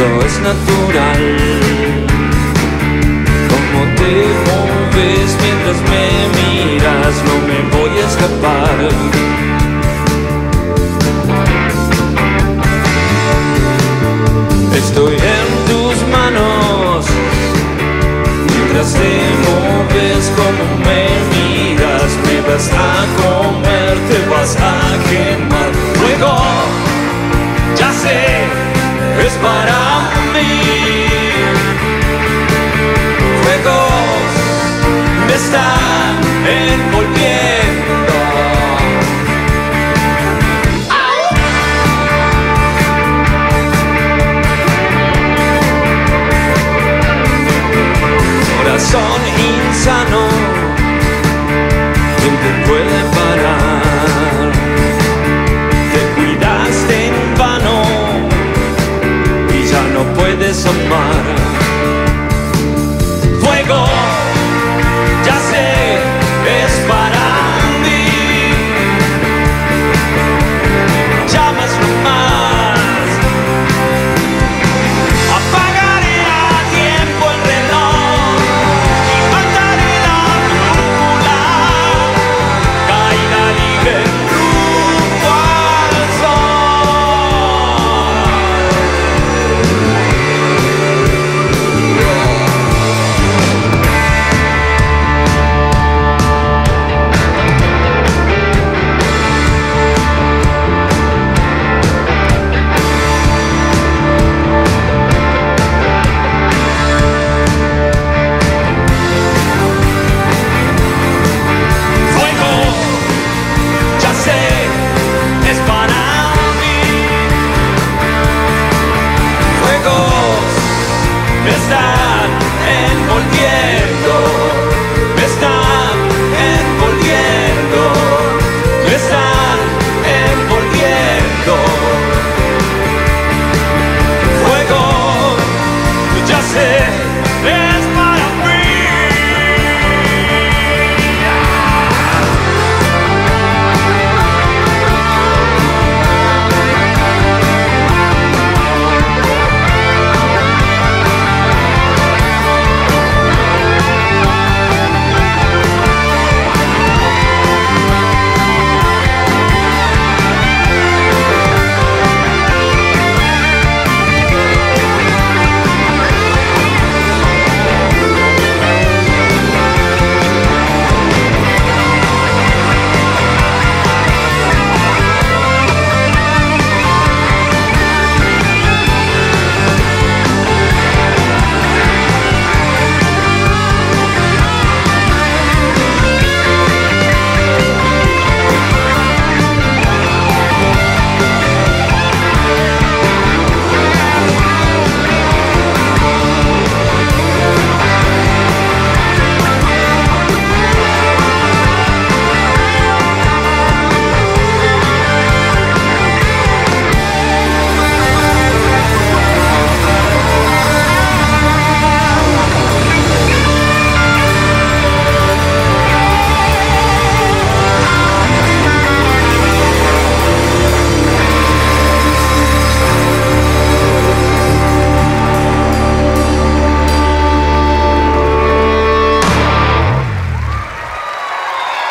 es natural. Como te mueves mientras me miras, no me voy a escapar. Estoy en tus manos mientras te mueves como me miras, me vas a comer, te vas a quemar. Luego, ya sé, es para están envolviendo.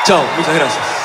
Chao, muchas gracias.